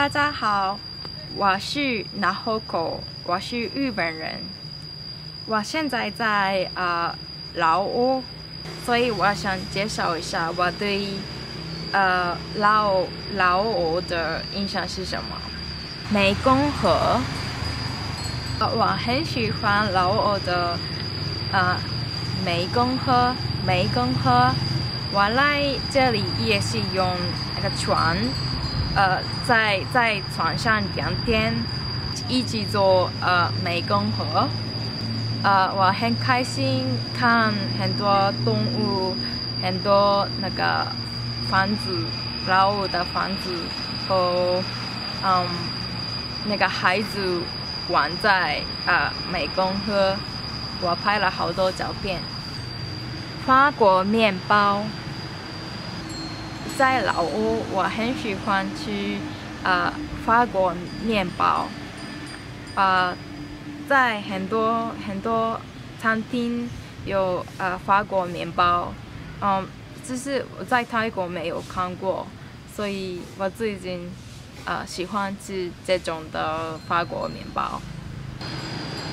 大家好，我是 Nahoko，我是日本人。我现在在呃老挝，所以我想介绍一下我对呃老老挝的印象是什么。湄公河，我很喜欢老挝的呃湄公河，湄公河。我来这里也是用那个船。呃，在在船上聊天，一起做呃湄公河。呃，我很开心看很多动物，很多那个房子，老挝的房子和嗯那个孩子玩在呃湄公河，我拍了好多照片。法国面包。在老挝，我很喜欢吃呃法国面包，呃，在很多很多餐厅有呃法国面包，嗯，只是我在泰国没有看过，所以我最近呃喜欢吃这种的法国面包。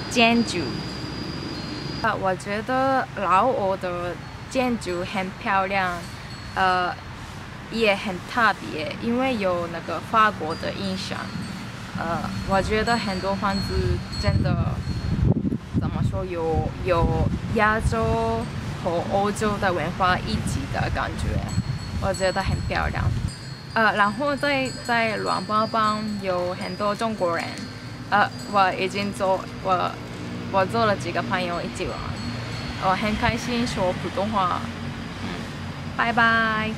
建筑，啊，我觉得老挝的建筑很漂亮，呃。也很特别，因为有那个法国的印象。呃，我觉得很多房子真的怎么说，有有亚洲和欧洲的文化一起的感觉，我觉得很漂亮。呃，然后在在暖包帮有很多中国人。呃，我已经做我我做了几个朋友一起玩，我很开心说普通话。嗯，拜拜。